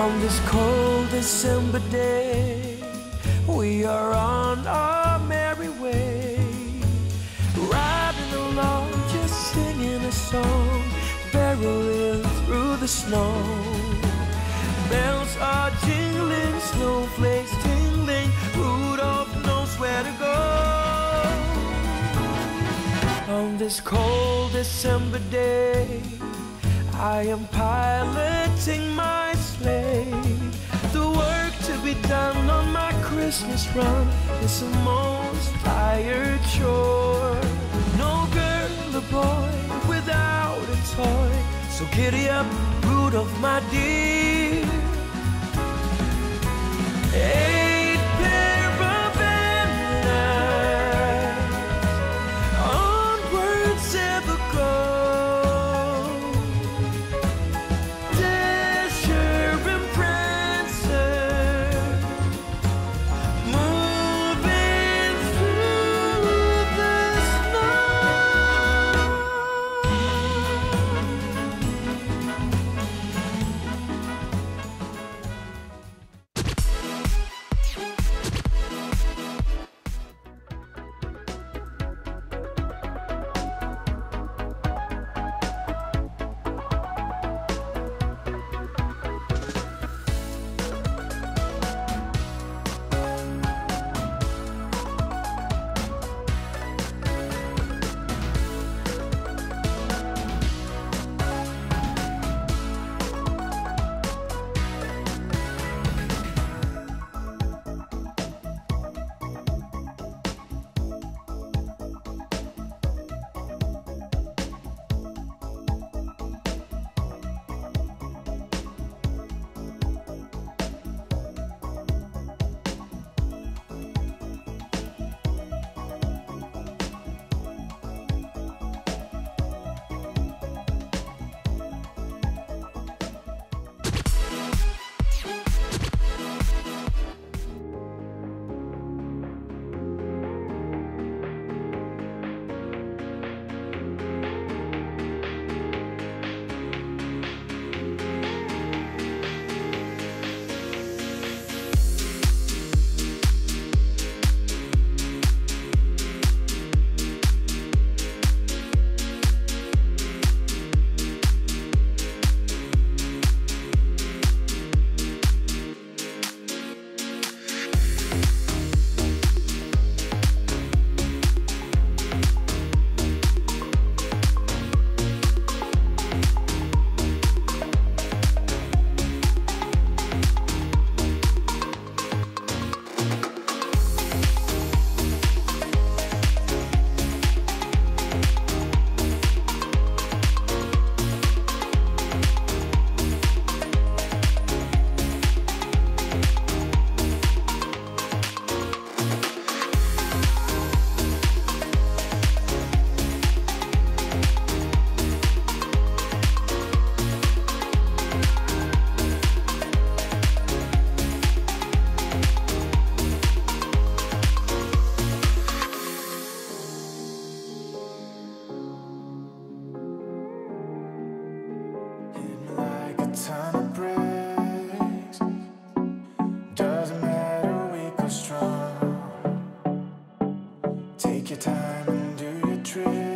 On this cold December day, we are on our merry way, riding along, just singing a song, barreling through the snow. Bells are jingling, snowflakes tingling, Rudolph knows where to go. On this cold December day, I am piloting my play. The work to be done on my Christmas run is the most tired chore. No girl or boy without a toy. So giddy up, Rudolph, my dear. Hey. Take your time and do your trick.